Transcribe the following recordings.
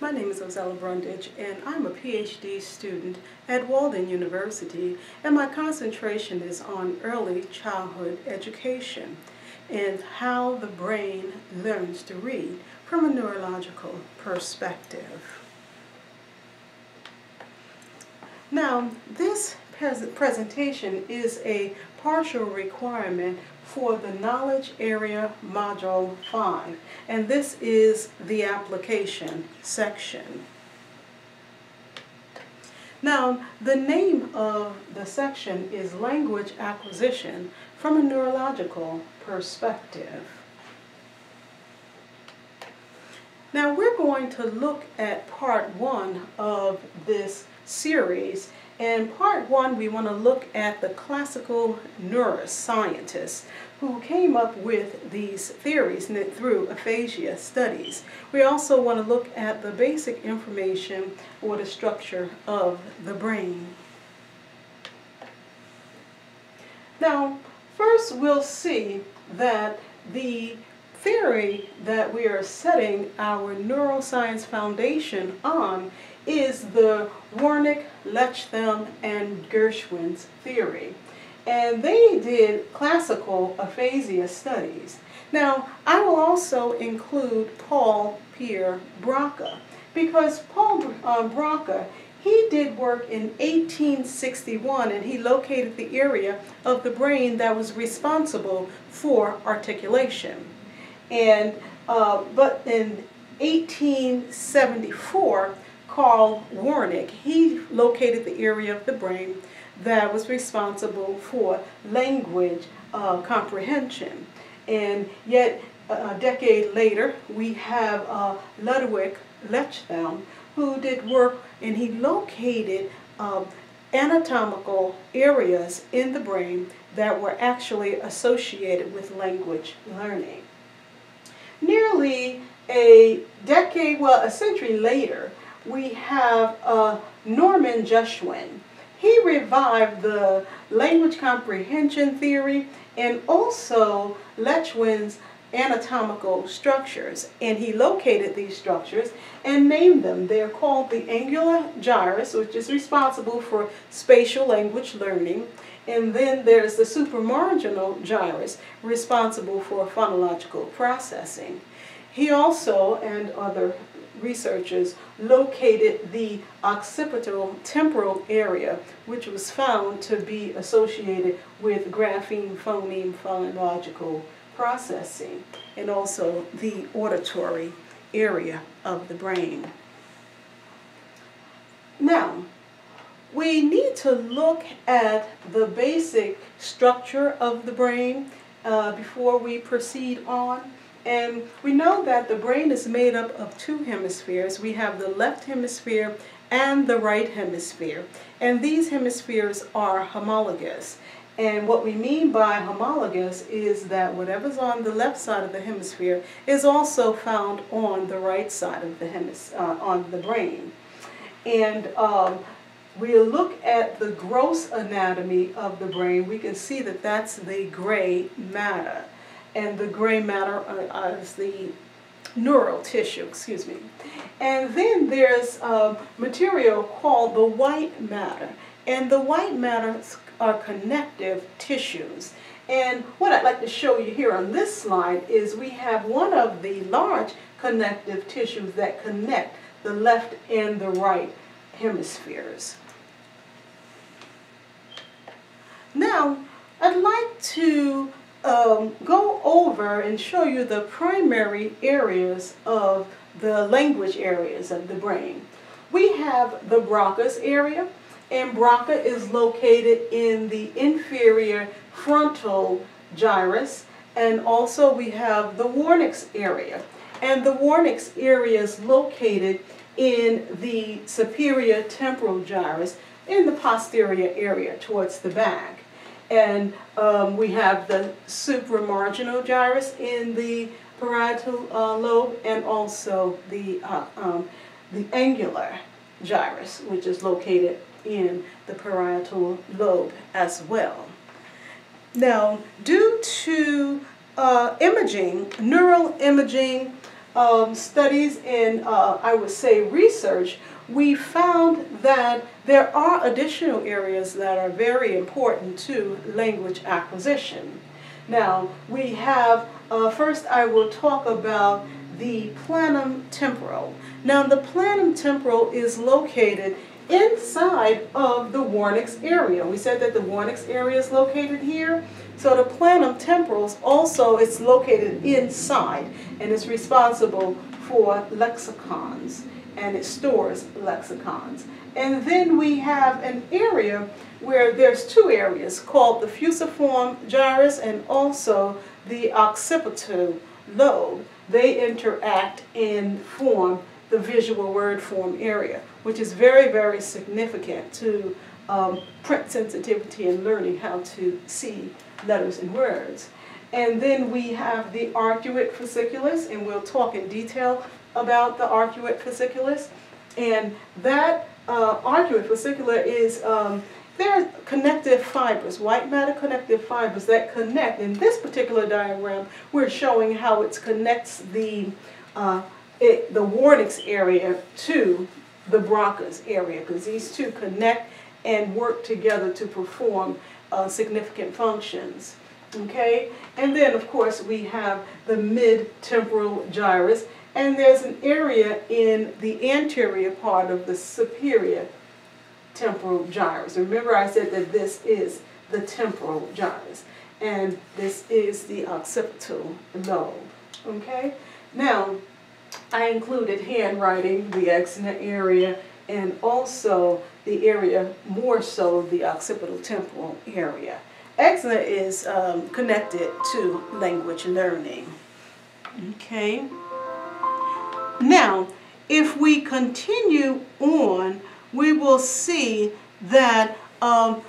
My name is Ozella Brundidge, and I'm a PhD student at Walden University, and my concentration is on early childhood education and how the brain learns to read from a neurological perspective. Now, this presentation is a partial requirement for the Knowledge Area Module 5, and this is the application section. Now, the name of the section is Language Acquisition from a Neurological Perspective. Now, we're going to look at part one of this series. In part one, we want to look at the classical neuroscientists who came up with these theories and through aphasia studies. We also want to look at the basic information or the structure of the brain. Now, first we'll see that the theory that we are setting our neuroscience foundation on is the Wernicke, Lichtheim, and Geschwind's theory. And they did classical aphasia studies. Now, I will also include Paul Pierre Broca, because Paul Broca, he did work in 1861 and he located the area of the brain that was responsible for articulation. And, uh, but in 1874, Carl Wernicke, he located the area of the brain that was responsible for language uh, comprehension. And yet, a decade later, we have uh, Ludwig Lichtheim, who did work and he located uh, anatomical areas in the brain that were actually associated with language learning. Nearly a decade, well, a century later, we have uh, Norman Geschwind. He revived the language comprehension theory and also Lichtheim's anatomical structures. And he located these structures and named them. They're called the angular gyrus, which is responsible for spatial language learning. And then there's the supramarginal gyrus, responsible for phonological processing. He also, and other researchers located the occipital temporal area, which was found to be associated with grapheme phoneme phonological processing, and also the auditory area of the brain. Now, we need to look at the basic structure of the brain uh, before we proceed on. And we know that the brain is made up of two hemispheres. We have the left hemisphere and the right hemisphere. And these hemispheres are homologous. And what we mean by homologous is that whatever's on the left side of the hemisphere is also found on the right side of the hemis uh, on the brain. And um, we look at the gross anatomy of the brain, we can see that that's the gray matter and the gray matter uh, is the neural tissue, excuse me. And then there's a material called the white matter. And the white matter are connective tissues. And what I'd like to show you here on this slide is we have one of the large connective tissues that connect the left and the right hemispheres. Now, I'd like to um, go over and show you the primary areas of the language areas of the brain. We have the Broca's area, and Broca is located in the inferior frontal gyrus, and also we have the Wernicke's area. And the Wernicke's area is located in the superior temporal gyrus in the posterior area towards the back. And um, we have the supramarginal gyrus in the parietal uh, lobe and also the, uh, um, the angular gyrus, which is located in the parietal lobe as well. Now, due to uh, imaging, neural imaging, um, studies and uh, I would say research, we found that there are additional areas that are very important to language acquisition. Now, we have, uh, first I will talk about the planum temporal. Now, the planum temporal is located inside of the Wernicke's area. We said that the Wernicke's area is located here. So the planum temporals also is located inside and is responsible for lexicons and it stores lexicons. And then we have an area where there's two areas called the fusiform gyrus and also the occipital lobe. They interact and form the visual word form area, which is very, very significant to um, print sensitivity and learning how to see letters and words. And then we have the arcuate fasciculus, and we'll talk in detail about the arcuate fasciculus. And that uh, arcuate fascicula is, um, there are connective fibers, white matter connective fibers that connect. In this particular diagram, we're showing how it connects the, uh, it, the Wernicke's area to the Broca's area, because these two connect and work together to perform uh, significant functions. Okay, and then of course we have the mid-temporal gyrus, and there's an area in the anterior part of the superior temporal gyrus. Remember I said that this is the temporal gyrus, and this is the occipital lobe. Okay, now I included handwriting, the Exner's area, and also the area, more so the occipital temporal area. Exner is um, connected to language learning. Okay. Now, if we continue on, we will see that um,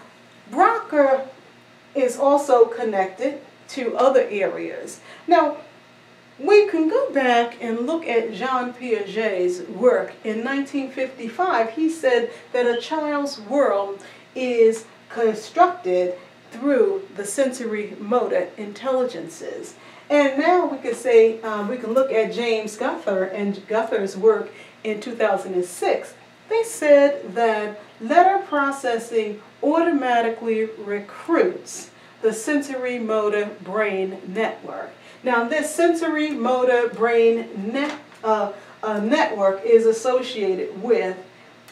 is also connected to other areas. Now, we can go back and look at Jean Piaget's work. In 1955, he said that a child's world is constructed through the sensory motor intelligences. And now we can say, um, we can look at James Gauthier and Gauthier's work in 2006. They said that letter processing automatically recruits the sensory motor brain network. Now this sensory motor brain net, uh, uh, network is associated with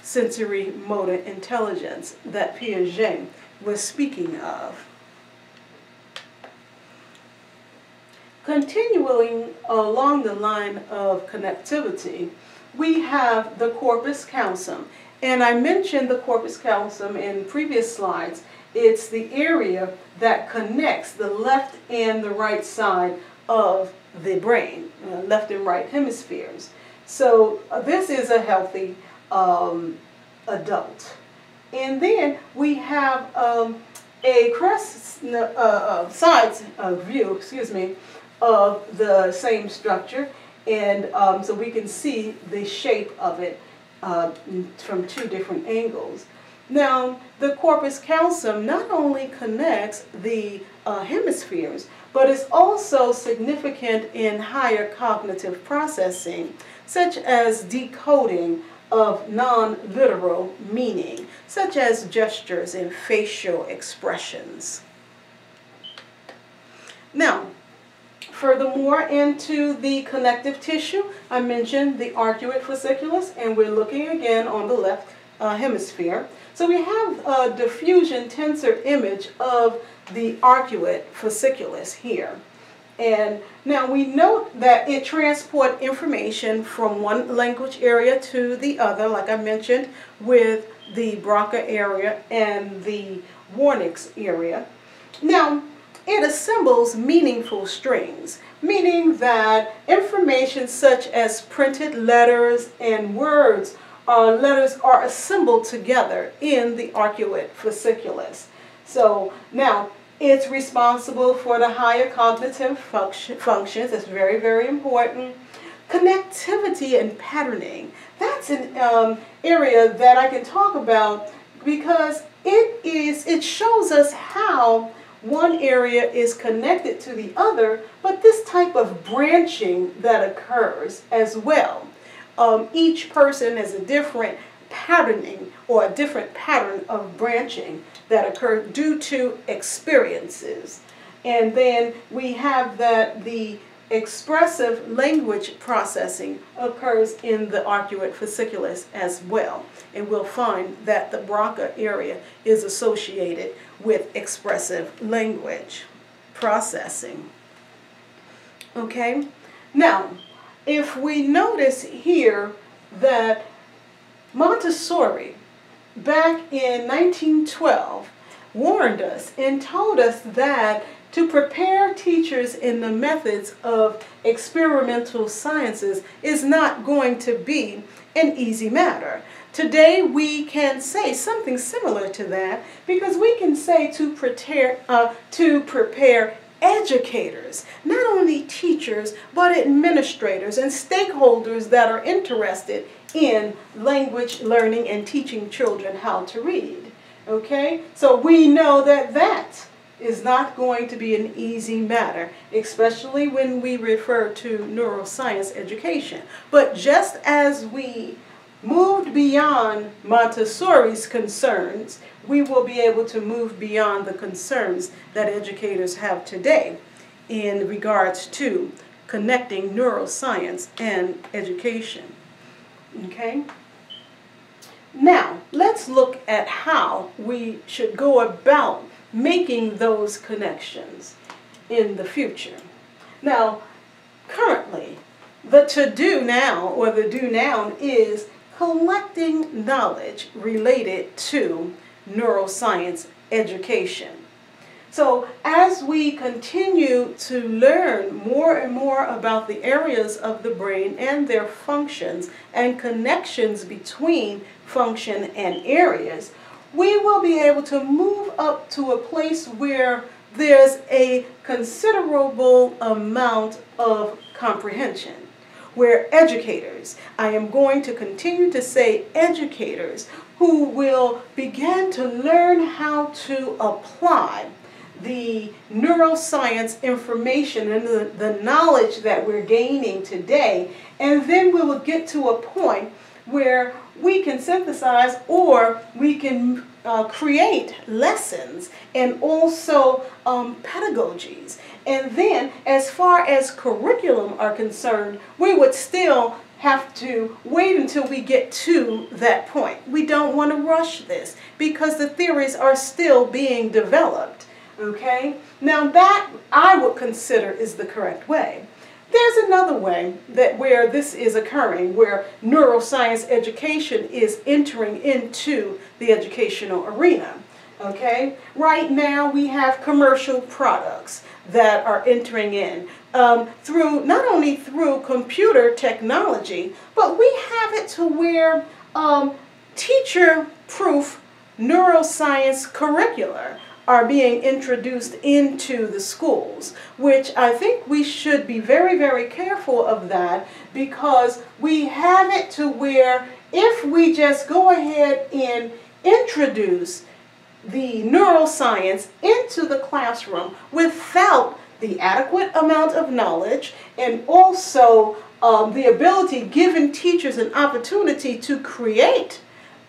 sensory motor intelligence that Piaget was speaking of. Continuing along the line of connectivity, we have the corpus callosum. And I mentioned the corpus callosum in previous slides. It's the area that connects the left and the right side of the brain, uh, left and right hemispheres. So uh, this is a healthy um, adult. And then we have um, a cross uh, uh, sides view, excuse me, of the same structure. And um, so we can see the shape of it uh, from two different angles. Now, the corpus callosum not only connects the uh, hemispheres, but is also significant in higher cognitive processing, such as decoding of non-literal meaning, such as gestures and facial expressions. Now, furthermore into the connective tissue, I mentioned the arcuate fasciculus, and we're looking again on the left uh, hemisphere. So we have a diffusion tensor image of the arcuate fasciculus here. And now we note that it transports information from one language area to the other, like I mentioned, with the Broca area and the Wernicke's area. Now, it assembles meaningful strings, meaning that information such as printed letters and words letters are assembled together in the arcuate fasciculus. So now it's responsible for the higher cognitive function, functions. It's very, very important. Connectivity and patterning. That's an um, area that I can talk about because it is it shows us how one area is connected to the other, but this type of branching that occurs as well. Um, each person has a different patterning or a different pattern of branching that occur due to experiences. And then we have that the expressive language processing occurs in the arcuate fasciculus as well. And we'll find that the Broca area is associated with expressive language processing. Okay? Now, if we notice here that Montessori, back in 1912, warned us and told us that to prepare teachers in the methods of experimental sciences is not going to be an easy matter. Today we can say something similar to that because we can say to prepare, uh, to prepare educators, not only teachers, but administrators and stakeholders that are interested in language learning and teaching children how to read. Okay? So we know that that is not going to be an easy matter, especially when we refer to neuroscience education. But just as we moved beyond Montessori's concerns, we will be able to move beyond the concerns that educators have today in regards to connecting neuroscience and education. Okay? Now, let's look at how we should go about making those connections in the future. Now, currently, the to do now, or the do now, is collecting knowledge related to neuroscience education. So as we continue to learn more and more about the areas of the brain and their functions and connections between function and areas, we will be able to move up to a place where there's a considerable amount of comprehension. Where educators, I am going to continue to say educators, who will begin to learn how to apply the neuroscience information and the, the knowledge that we're gaining today, and then we will get to a point where we can synthesize or we can uh, create lessons and also um, pedagogies. And then, as far as curriculum are concerned, we would still have to wait until we get to that point. We don't want to rush this because the theories are still being developed. Okay? Now, that I would consider is the correct way. There's another way that where this is occurring, where neuroscience education is entering into the educational arena. Okay, right now we have commercial products that are entering in um, through not only through computer technology, but we have it to where um, teacher-proof neuroscience curricula are being introduced into the schools, which I think we should be very, very careful of that because we have it to where if we just go ahead and introduce the neuroscience into the classroom without the adequate amount of knowledge and also um, the ability given teachers an opportunity to create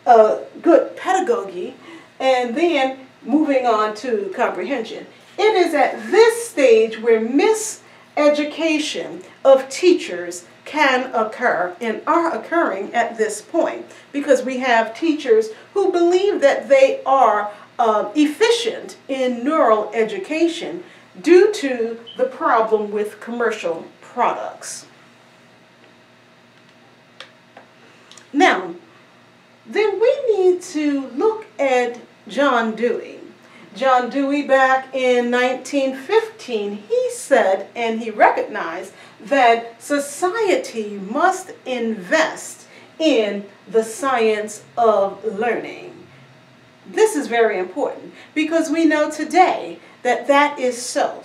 a good pedagogy and then moving on to comprehension. It is at this stage where miseducation of teachers can occur and are occurring at this point because we have teachers who believe that they are uh, efficient in neural education due to the problem with commercial products. Now, then we need to look at John Dewey. John Dewey back in 1915, he said and he recognized that society must invest in the science of learning. This is very important because we know today that that is so.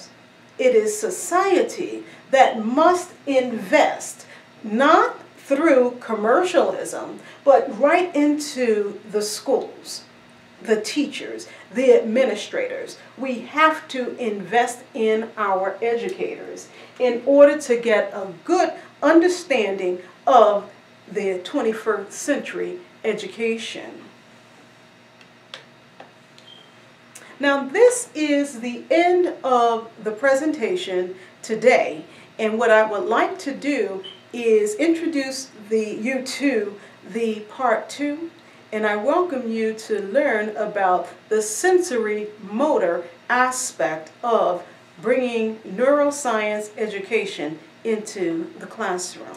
It is society that must invest not through commercialism, but right into the schools the teachers, the administrators. We have to invest in our educators in order to get a good understanding of the 21st century education. Now this is the end of the presentation today and what I would like to do is introduce the, you to the part two and I welcome you to learn about the sensory motor aspect of bringing neuroscience education into the classroom.